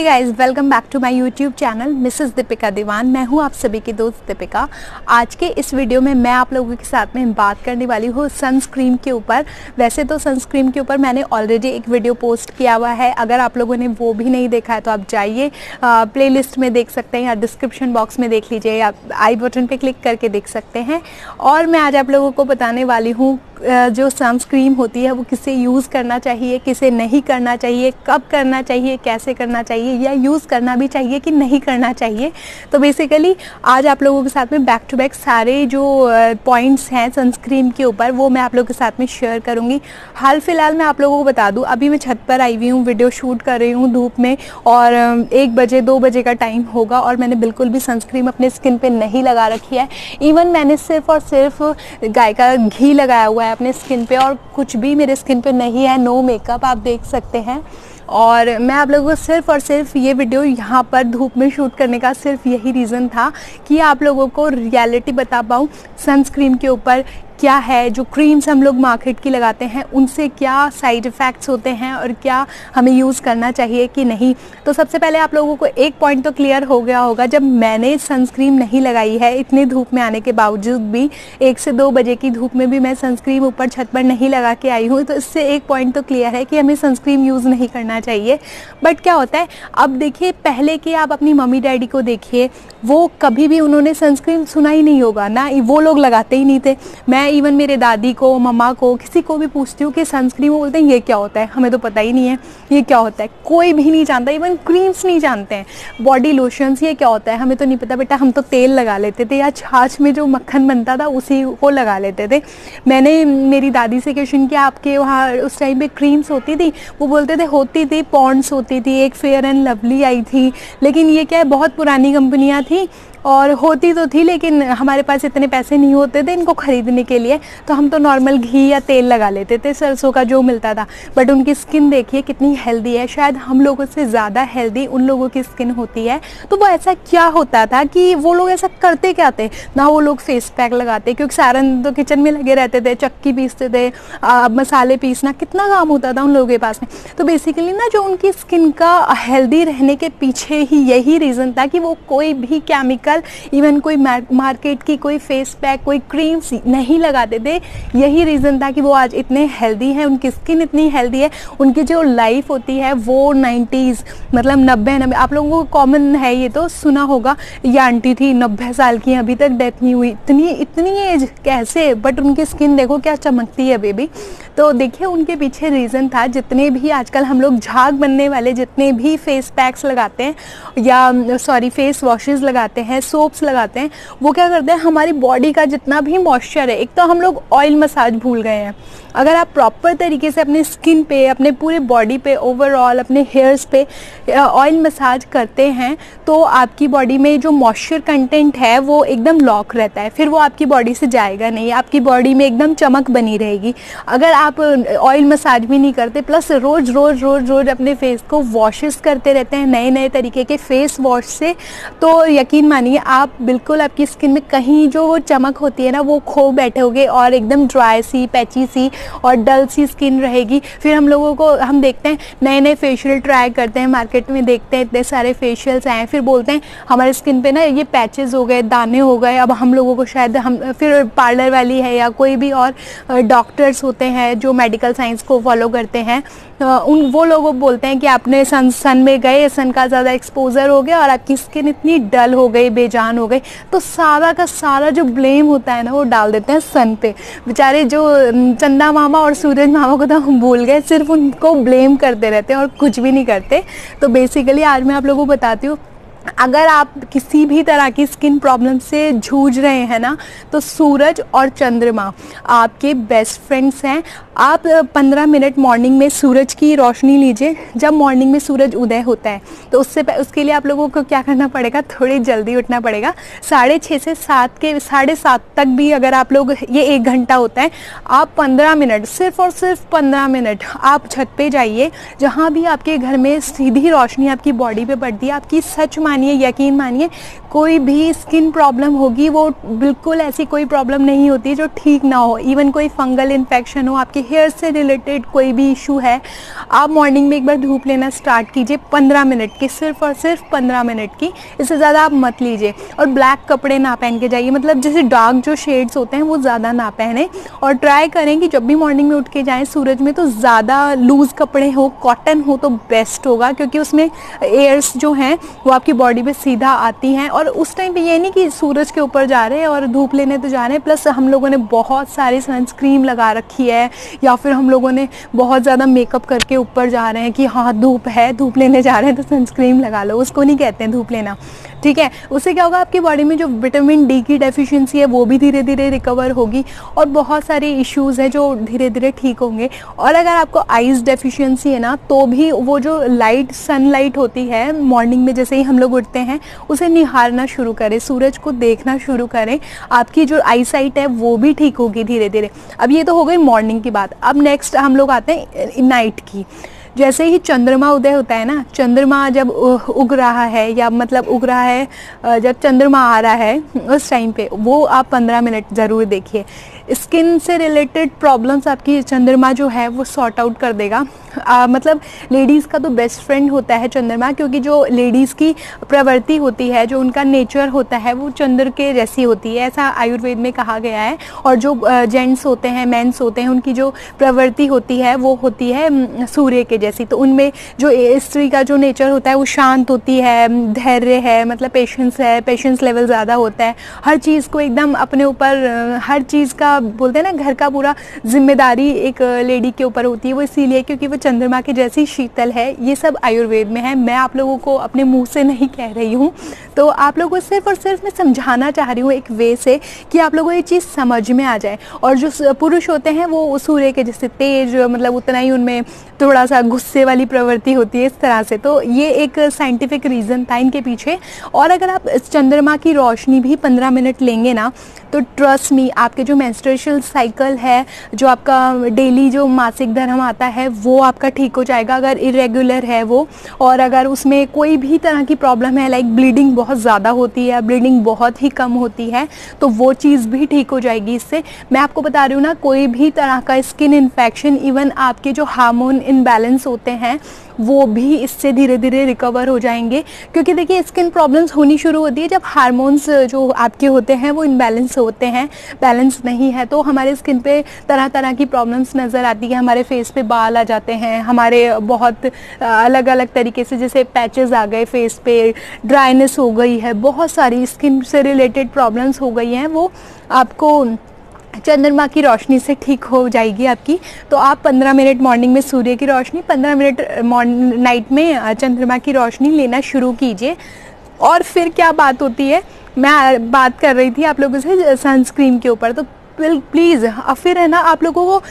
Hey guys welcome back to my YouTube channel Mrs Deepika Dewan मैं हूँ आप सभी की दोस्त दीपिका। आज के इस वीडियो में मैं आप लोगों के साथ में बात करने वाली हूँ सनस्क्रीन के ऊपर। वैसे तो सनस्क्रीन के ऊपर मैंने ऑलरेडी एक वीडियो पोस्ट किया हुआ है। अगर आप लोगों ने वो भी नहीं देखा है तो आप जाइए प्ले में देख सकते हैं या डिस्क्रिप्शन बॉक्स में देख लीजिए या आई बटन पर क्लिक करके देख सकते हैं। और मैं आज आप लोगों को बताने वाली हूँ जो सनस्क्रीन होती है, वो किसे यूज़ करना चाहिए, किसे नहीं करना चाहिए, कब करना चाहिए, कैसे करना चाहिए या यूज़ करना भी चाहिए कि नहीं करना चाहिए। तो बेसिकली आज आप लोगों के साथ में बैक टू बैक सारे जो पॉइंट्स हैं सनस्क्रीन के ऊपर, वो मैं आप लोगों के साथ में शेयर करूँगी। हाल फ़िलहाल मैं आप लोगों को बता दूँ, अभी मैं छत पर आई हुई हूँ वीडियो शूट कर रही हूँ धूप में और एक बजे, दो बजे का टाइम होगा और मैंने बिल्कुल भी सनस्क्रीन अपने स्किन पर नहीं लगा रखी है। इवन मैंने सिर्फ़ और सिर्फ़ गाय का घी लगाया हुआ है अपने स्किन पे और कुछ भी मेरे स्किन पे नहीं है नो मेकअप आप देख सकते हैं। और मैं आप लोगों को सिर्फ़ और सिर्फ़ ये वीडियो यहाँ पर धूप में शूट करने का सिर्फ़ यही रीज़न था कि आप लोगों को रियलिटी बता पाऊँ सनस्क्रीन के ऊपर क्या है, जो क्रीम्स हम लोग मार्केट की लगाते हैं, उनसे क्या साइड इफ़ेक्ट्स होते हैं और क्या हमें यूज़ करना चाहिए कि नहीं? तो सबसे पहले आप लोगों को एक पॉइंट तो क्लियर हो गया होगा, जब मैंने सनस्क्रीन नहीं लगाई है, इतनी धूप में आने के बावजूद भी, एक से दो बजे की धूप में भी मैं सनस्क्रीन ऊपर छत पर नहीं लगा के आई हूँ तो इससे एक पॉइंट तो क्लियर है कि हमें सनस्क्रीन यूज़ नहीं करना चाहिए। बट क्या होता है, अब देखिए, पहले के आप अपनी मम्मी डैडी को देखिए, वो कभी भी उन्होंने सनस्क्रीन सुना ही नहीं होगा, ना वो लोग लगाते ही नहीं थे। मैं इवन मेरे दादी को, मम्मा को, किसी को भी पूछती हूँ कि सनस्क्रीन वो बोलते हैं, ये क्या होता है? हमें तो पता ही नहीं है, ये क्या होता है? कोई भी नहीं जानता इवन क्रीम्स नहीं जानते हैं। बॉडी लोशंस ये क्या होता है? हमें तो नहीं पता, बेटा, हम तो तेल लगा लेते थे या छाछ में जो मक्खन बनता था, उसी को लगा लेते थे। मैंने मेरी दादी से क्वेश्चन किया, आपके वहाँ उस टाइम पर क्रीम्स होती थी? वो बोलते थे, होती थी पॉन्ड्स होती थी, एक फेयर एंड लवली आई थी। लेकिन ये क्या है, बहुत पुरानी कंपनियाँ थी और होती तो थी, लेकिन हमारे पास इतने पैसे नहीं होते थे इनको ख़रीदने के लिए तो हम तो नॉर्मल घी या तेल लगा लेते थे, सरसों का जो मिलता था। बट उनकी स्किन देखिए कितनी हेल्दी है। शायद हम लोगों से ज़्यादा हेल्दी उन लोगों की स्किन होती है। तो वो ऐसा क्या होता था कि वो लोग ऐसा करते क्या थे? ना वो लोग फेस पैक लगाते, क्योंकि सारा तो किचन में लगे रहते थे, चक्की पीसते थे मसाले पीसना कितना काम होता था उन लोगों के पास में। तो बेसिकली ना जो उनकी स्किन का हेल्दी रहने के पीछे ही यही रीज़न था कि वो कोई भी केमिकल केमिकल इवन कोई मार्केट की कोई फेस पैक कोई क्रीम्स नहीं लगाते थे यही रीज़न था कि वो आज इतने हेल्दी हैं, उनकी स्किन इतनी हेल्दी है। उनकी जो लाइफ होती है, वो नाइन्टीज़ मतलब नब्बे नब्बे, आप लोगों को कॉमन है ये तो सुना होगा। ये आंटी थी, नब्बे साल की, अभी तक डेथ नहीं हुई। इतनी इतनी एज कैसे? बट उनकी स्किन देखो क्या चमकती है बेबी तो देखिए, उनके पीछे रीज़न था, जितने भी आजकल हम लोग झाग बनने वाले, जितने भी फेस पैक्स लगाते हैं, या सॉरी फेस वॉशेज़ लगाते हैं सोप्स लगाते हैं, वो क्या करते हैं, हमारी बॉडी का जितना भी मॉइस्चर है, एक तो हम लोग ऑयल मसाज भूल गए हैं। अगर आप प्रॉपर तरीके से अपने स्किन पे, अपने पूरे बॉडी पे ओवरऑल अपने हेयर्स पे ऑयल मसाज करते हैं तो आपकी बॉडी में जो मॉइस्चर कंटेंट है, वो एकदम लॉक रहता है। फिर वो आपकी बॉडी से जाएगा नहीं, आपकी बॉडी में एकदम चमक बनी रहेगी। अगर आप ऑयल मसाज भी नहीं करते प्लस रोज़ रोज़ रोज़ रोज़ अपने फेस को वॉशेस करते रहते हैं नए नए तरीके के फेस वॉश से तो यकीन मानिए आप बिल्कुल आपकी स्किन में कहीं जो वो चमक होती है ना, वो खो बैठोगे और एकदम ड्राई सी पैची सी और डल सी स्किन रहेगी। फिर हम लोगों को, हम देखते हैं नए नए फेशियल ट्राई करते हैं मार्केट में देखते हैं, इतने सारे फेशियल्स आए फिर बोलते हैं, हमारे स्किन पे ना ये पैचेस हो गए, दाने हो गए। अब हम लोगों को शायद हम, फिर पार्लर वाली है या कोई भी और डॉक्टर्स होते हैं जो मेडिकल साइंस को फॉलो करते हैं उन, वो लोग बोलते हैं कि आपने सन सन में गए सन का ज़्यादा एक्सपोजर हो गया और आपकी स्किन इतनी डल हो गई बेजान हो गई। तो सारा का सारा जो ब्लेम होता है ना, वो डाल देते हैं सन पे। बेचारे जो चंदा मामा और सूरज मामा को तो हम भूल गए, सिर्फ़ उनको ब्लेम करते रहते हैं और कुछ भी नहीं करते। तो बेसिकली आज मैं आप लोगों को बताती हूँ अगर आप किसी भी तरह की स्किन प्रॉब्लम से जूझ रहे हैं ना तो सूरज और चंद्रमा आपके बेस्ट फ्रेंड्स हैं। आप 15 मिनट मॉर्निंग में सूरज की रोशनी लीजिए। जब मॉर्निंग में सूरज उदय होता है तो उससे उसके लिए आप लोगों को क्या करना पड़ेगा? थोड़ी जल्दी उठना पड़ेगा। साढ़े छः से सात के, साढ़े सात तक भी अगर आप लोग ये एक घंटा होता है, आप पंद्रह मिनट, सिर्फ़ और सिर्फ़ पंद्रह मिनट आप छत पे जाइए। जहाँ भी आपके घर में सीधी रोशनी आपकी बॉडी पे पड़ती है, आपकी सच मानिए, यकीन मानिए, कोई भी स्किन प्रॉब्लम होगी, वो बिल्कुल ऐसी कोई प्रॉब्लम नहीं होती जो ठीक ना हो। इवन कोई फंगल इन्फेक्शन हो, आपके हेयर से रिलेटेड कोई भी इशू है, आप मॉर्निंग में एक बार धूप लेना स्टार्ट कीजिए पंद्रह मिनट की, सिर्फ़ और सिर्फ़ पंद्रह मिनट की। इससे ज़्यादा आप मत लीजिए। और ब्लैक कपड़े ना पहन के जाइए। मतलब जैसे डार्क जो शेड्स होते हैं, वो ज़्यादा ना पहने। और ट्राई करें कि जब भी मॉर्निंग में उठ के जाएँ सूरज में तो ज़्यादा लूज़ कपड़े हो कॉटन हो तो बेस्ट होगा, क्योंकि उसमें एयर्स जो हैं, वो आपकी बॉडी पे सीधा आती हैं और उस टाइम पे ये नहीं कि सूरज के ऊपर जा रहे हैं और धूप लेने तो जा रहे हैं प्लस हम लोगों ने बहुत सारी सनस्क्रीन लगा रखी है, या फिर हम लोगों ने बहुत ज़्यादा मेकअप करके ऊपर जा रहे हैं कि हाँ धूप है, धूप लेने जा रहे हैं तो सनस्क्रीन लगा लो, उसको नहीं कहते हैं धूप लेना। ठीक है? उससे क्या होगा, आपकी बॉडी में जो विटामिन डी की डेफिशिएंसी है, वो भी धीरे धीरे रिकवर होगी और बहुत सारे इश्यूज़ हैं जो धीरे धीरे ठीक होंगे। और अगर आपको आइज़ डेफिशिएंसी है ना तो भी वो जो लाइट सनलाइट होती है मॉर्निंग में, जैसे ही हम लोग उठते हैं, उसे निहारना शुरू करें, सूरज को देखना शुरू करें। आपकी जो आई साइट है, वो भी ठीक होगी धीरे धीरे अब ये तो हो गई मॉर्निंग की बात। अब नेक्स्ट हम लोग आते हैं नाइट की। जैसे ही चंद्रमा उदय होता है ना, चंद्रमा जब उग रहा है या मतलब उग रहा है जब चंद्रमा आ रहा है उस टाइम पे, वो आप पंद्रह मिनट ज़रूर देखिए। स्किन से रिलेटेड प्रॉब्लम्स आपकी चंद्रमा जो है वो सॉर्ट आउट कर देगा। आ, मतलब लेडीज़ का तो बेस्ट फ्रेंड होता है चंद्रमा क्योंकि जो लेडीज़ की प्रवृत्ति होती है जो उनका नेचर होता है वो चंद्र के जैसी होती है ऐसा आयुर्वेद में कहा गया है। और जो जेंट्स होते हैं मेंस होते हैं उनकी जो प्रवृत्ति होती है वो होती है सूर्य के जैसी। तो उनमें जो स्त्री का जो नेचर होता है वो शांत होती है धैर्य है मतलब पेशेंस है पेशेंस लेवल ज़्यादा होता है। हर चीज़ को एकदम अपने ऊपर हर चीज़ का बोलते हैं ना, घर का पूरा ज़िम्मेदारी एक लेडी के ऊपर होती है, वो इसीलिए क्योंकि वो चंद्रमा के जैसी शीतल है। ये सब आयुर्वेद में है। मैं आप लोगों को अपने मुँह से नहीं कह रही हूँ। तो आप लोगों को सिर्फ़ और सिर्फ़ मैं समझाना चाह रही हूँ एक वे से कि आप लोगों को ये चीज़ समझ में आ जाए। और जो पुरुष होते हैं, वो सूर्य के जैसे तेज मतलब उतना ही उनमें थोड़ा सा गुस्से वाली प्रवृत्ति होती है इस तरह से। तो ये एक साइंटिफिक रीज़न था इनके पीछे। और अगर आप चंद्रमा की रोशनी भी पंद्रह मिनट लेंगे ना तो ट्रस्ट मी आपके जो मेंस्ट्रुएशनल साइकिल है, जो आपका डेली जो मासिक धर्म आता है, वो आपका ठीक हो जाएगा अगर इरेगुलर है वो। और अगर उसमें कोई भी तरह की प्रॉब्लम है लाइक ब्लीडिंग बहुत ज़्यादा होती है ब्लीडिंग बहुत ही कम होती है तो वो चीज़ भी ठीक हो जाएगी इससे। मैं आपको बता रही हूँ ना, कोई भी तरह का स्किन इन्फेक्शन इवन आपके जो हार्मोन इनबैलेंस होते हैं, वो भी इससे धीरे धीरे रिकवर हो जाएँगे। क्योंकि देखिए स्किन प्रॉब्लम्स होनी शुरू होती है जब हार्मोन्स जो आपके होते हैं, वो इनबैलेंस होते हैं बैलेंस नहीं है तो हमारे स्किन पे तरह तरह की प्रॉब्लम्स नज़र आती है। हमारे फेस पे बाल आ जाते हैं, हमारे बहुत अलग अलग तरीके से जैसे पैचेस आ गए फेस पे ड्राइनेस हो गई है, बहुत सारी स्किन से रिलेटेड प्रॉब्लम्स हो गई हैं, वो आपको चंद्रमा की रोशनी से ठीक हो जाएगी आपकी। तो आप 15 मिनट मॉर्निंग में सूर्य की रोशनी 15 मिनट नाइट में चंद्रमा की रोशनी लेना शुरू कीजिए। और फिर क्या बात होती है? मैं बात कर रही थी आप लोगों से सनस्क्रीन के ऊपर। तो प्लीज़ फिर है ना आप लोगों को,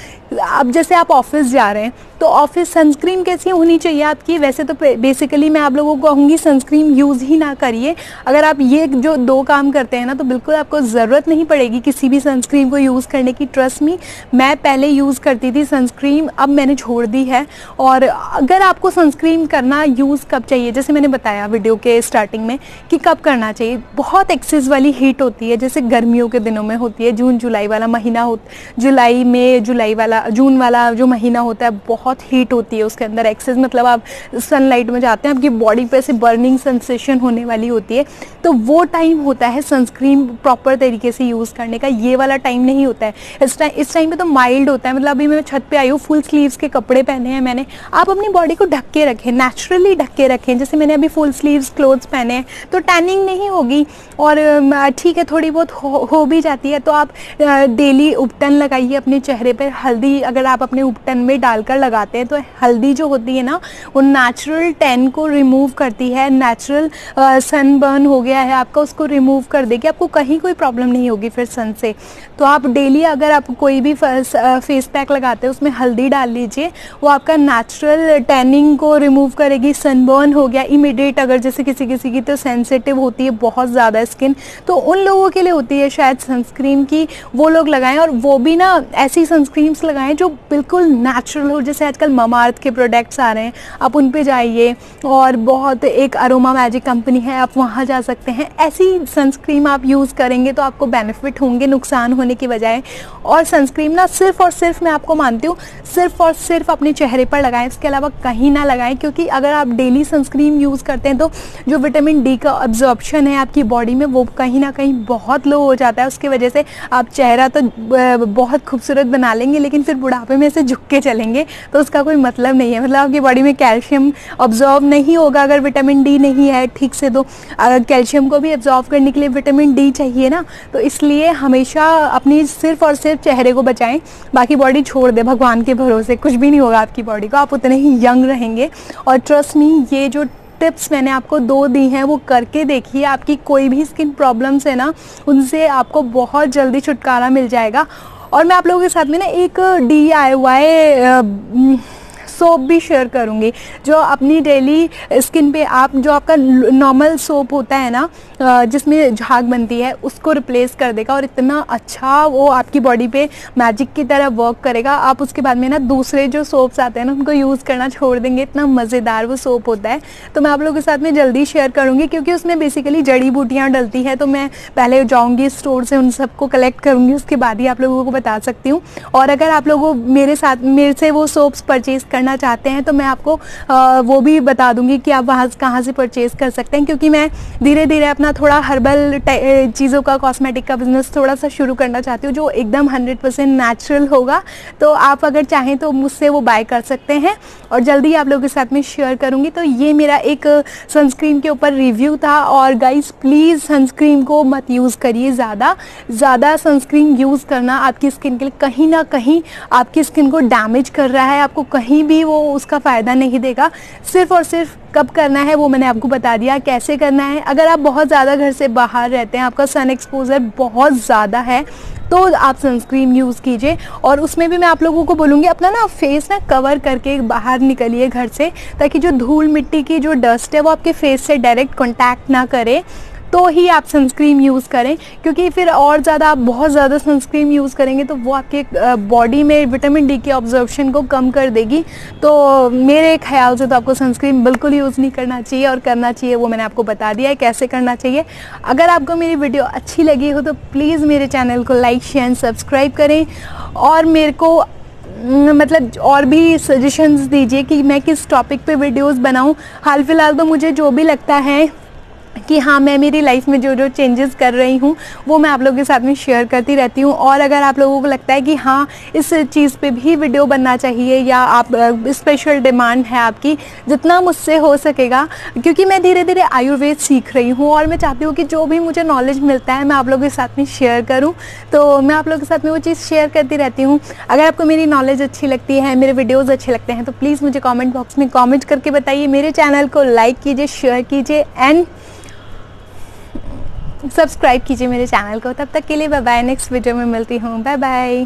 अब जैसे आप ऑफ़िस जा रहे हैं तो ऑफ़िस सनस्क्रीन कैसी होनी चाहिए आपकी? वैसे तो बेसिकली मैं आप लोगों को कहूँगी सनस्क्रीन यूज़ ही ना करिए। अगर आप ये जो दो काम करते हैं ना तो बिल्कुल आपको ज़रूरत नहीं पड़ेगी किसी भी सनस्क्रीन को यूज़ करने की ट्रस्ट मी मैं पहले यूज़ करती थी सनस्क्रीन अब मैंने छोड़ दी है। और अगर आपको सनस्क्रीन करना यूज़ कब चाहिए? जैसे मैंने बताया वीडियो के स्टार्टिंग में कि कब करना चाहिए। बहुत एक्सेस वाली हीट होती है, जैसे गर्मियों के दिनों में होती है। जून, जुलाई वाला महीना हो जुलाई में जुलाई वाला, जून वाला जो महीना होता है, बहुत हीट होती है उसके अंदर एक्सेस मतलब आप सनलाइट में जाते हैं आपकी बॉडी पे से बर्निंग सेंसेशन होने वाली होती है। तो वो टाइम होता है सनस्क्रीन प्रॉपर तरीके से यूज़ करने का। ये वाला टाइम नहीं होता है। इस टाइम इस टाइम पे तो माइल्ड होता है। मतलब अभी मैं छत पे आई हूँ फुल स्लीव्स के कपड़े पहने हैं मैंने। आप अपनी बॉडी को ढक के रखें नेचुरली ढक के रखें। जैसे मैंने अभी फुल स्लीव्स क्लोथ्स पहने हैं तो टैनिंग नहीं होगी। और ठीक है थोड़ी बहुत हो, हो भी जाती है तो आप डेली उपटन लगाइए अपने चेहरे पर हल्दी अगर आप अपने उपटन में डालकर लगाते हैं तो हल्दी जो होती है ना, वो नेचुरल टेन को रिमूव करती है। नेचुरल सन बर्न हो गया है आपका, उसको रिमूव कर देगी। आपको कहीं कोई प्रॉब्लम नहीं होगी फिर सन से। तो आप डेली अगर आप कोई भी फेस पैक लगाते हैं, उसमें हल्दी डाल लीजिए, वो आपका नेचुरल टैनिंग को रिमूव करेगी। सनबर्न हो गया इमिडिएट अगर जैसे किसी किसी की तो सेंसिटिव होती है बहुत ज़्यादा स्किन तो उन लोगों के लिए होती है शायद सनस्क्रीन की, वो लोग लगाएँ और वो भी ना ऐसी सनस्क्रीन्स लगाएँ जो बिल्कुल नेचुरल हो, जैसे आजकल ममार्थ के प्रोडक्ट्स आ रहे हैं। आप उन पे जाइए और बहुत एक अरोमा मैजिक कंपनी है, आप वहाँ जा सकते हैं। ऐसी सनस्क्रीन आप यूज़ करेंगे तो आपको बेनिफिट होंगे, नुकसान होने की बजाय। और सनस्क्रीन ना सिर्फ़ और सिर्फ़ मैं आपको मानती हूँ, सिर्फ़ और सिर्फ़ अपने चेहरे पर लगाएँ, इसके अलावा कहीं ना लगाएँ, क्योंकि अगर आप डेली सनस्क्रीन यूज़ करते हैं तो जो विटामिन डी का ऑब्जॉर्प्शन है आपकी बॉडी में, वो कहीं ना कहीं बहुत लो हो जाता है। उसकी वजह से आप चेहरा तो बहुत खूबसूरत बना लेंगे, लेकिन फिर बुढ़ापे में से झुक के चलेंगे तो उसका कोई मतलब नहीं है। मतलब आपकी बॉडी में कैल्शियम ऑब्जॉर्व नहीं होगा अगर विटामिन डी नहीं है ठीक से तो अगर कैल्शियम को भी ऑब्जॉर्व करने के लिए विटामिन डी चाहिए ना। तो इसलिए हमेशा अपनी सिर्फ़ और सिर्फ़ चेहरे को बचाएँ, बाकी बॉडी छोड़ दे, भगवान के भरोसे। कुछ भी नहीं होगा आपकी बॉडी को, आप उतने ही यंग रहेंगे। और ट्रस्ट मी ये जो टिप्स मैंने आपको दो दी हैं, वो करके देखिए, आपकी कोई भी स्किन प्रॉब्लम्स है ना, उनसे आपको बहुत जल्दी छुटकारा मिल जाएगा। और मैं आप लोगों के साथ में ना एक डी आई वाई सोप भी शेयर करूँगी। जो अपनी डेली स्किन पे आप, जो आपका नॉर्मल सोप होता है ना जिसमें झाग बनती है, उसको रिप्लेस कर देगा और इतना अच्छा वो आपकी बॉडी पे मैजिक की तरह वर्क करेगा। आप उसके बाद में ना दूसरे जो सोप्स आते हैं ना, उनको यूज़ करना छोड़ देंगे। इतना मज़ेदार वो सोप होता है। तो मैं आप लोगों के साथ में जल्दी शेयर करूँगी, क्योंकि उसमें बेसिकली जड़ी बूटियाँ डलती है तो मैं पहले जाऊँगी स्टोर से उन सबको कलेक्ट करूँगी, उसके बाद ही आप लोगों को बता सकती हूँ। और अगर आप लोगों मेरे साथ, मेरे से वो सोप्स परचेज़ करना करना चाहते हैं तो मैं आपको वो भी बता दूँगी कि आप वहाँ कहाँ से परचेज़ कर सकते हैं, क्योंकि मैं धीरे धीरे अपना थोड़ा हर्बल चीज़ों का कॉस्मेटिक का बिज़नेस थोड़ा सा शुरू करना चाहती हूँ, जो एकदम हंड्रेड परसेंट नेचुरल होगा। तो आप अगर चाहें तो मुझसे वो बाय कर सकते हैं और जल्दी आप लोगों के साथ में शेयर करूँगी। तो ये मेरा एक सनस्क्रीन के ऊपर रिव्यू था और गाइज़ प्लीज़ सनस्क्रीन को मत यूज़ करिए ज़्यादा। ज़्यादा सनस्क्रीन यूज़ करना आपकी स्किन के लिए कहीं ना कहीं आपकी स्किन को डैमेज कर रहा है, आपको कहीं भी वो उसका फ़ायदा नहीं देगा। सिर्फ़ और सिर्फ़ कब करना है वो मैंने आपको बता दिया, कैसे करना है। अगर आप बहुत ज़्यादा घर से बाहर रहते हैं, आपका सन एक्सपोजर बहुत ज़्यादा है तो आप सनस्क्रीन यूज़ कीजिए। और उसमें भी मैं आप लोगों को बोलूँगी, अपना ना फेस ना कवर करके बाहर निकलिए घर से, ताकि जो धूल मिट्टी की जो डस्ट है, वो आपके फेस से डायरेक्ट कॉन्टैक्ट ना करे। तो ही आप सनस्क्रीन यूज़ करें, क्योंकि फिर और ज़्यादा आप बहुत ज़्यादा सनस्क्रीन यूज़ करेंगे तो वो आपके बॉडी में विटामिन डी के ऑब्जॉर्प्शन को कम कर देगी। तो मेरे ख्याल से तो आपको सनस्क्रीन बिल्कुल यूज़ नहीं करना चाहिए और करना चाहिए वो मैंने आपको बता दिया है कैसे करना चाहिए। अगर आपको मेरी वीडियो अच्छी लगी हो तो प्लीज़ मेरे चैनल को लाइक शेयर एंड सब्सक्राइब करें। और मेरे को मतलब और भी सजेशंस दीजिए कि मैं किस टॉपिक पे वीडियोस बनाऊँ। हाल फ़िलहाल तो मुझे जो भी लगता है कि हाँ मैं मेरी लाइफ में जो जो चेंजेस कर रही हूँ, वो मैं आप लोगों के साथ में शेयर करती रहती हूँ। और अगर आप लोगों को लगता है कि हाँ इस चीज़ पे भी वीडियो बनना चाहिए या आप स्पेशल डिमांड है आपकी, जितना मुझसे हो सकेगा, क्योंकि मैं धीरे धीरे आयुर्वेद सीख रही हूँ और मैं चाहती हूँ कि जो भी मुझे नॉलेज मिलता है, मैं आप लोगों के साथ में शेयर करूँ। तो मैं आप लोगों के साथ में वो चीज़ शेयर करती रहती हूँ। अगर आपको मेरी नॉलेज अच्छी लगती है, मेरे वीडियोज़ अच्छे लगते हैं तो प्लीज़ मुझे कॉमेंट बॉक्स में कॉमेंट करके बताइए। मेरे चैनल को लाइक कीजिए शेयर कीजिए एंड सब्सक्राइब कीजिए मेरे चैनल को। तब तक के लिए बाय बाय नेक्स्ट वीडियो में मिलती हूँ। Bye bye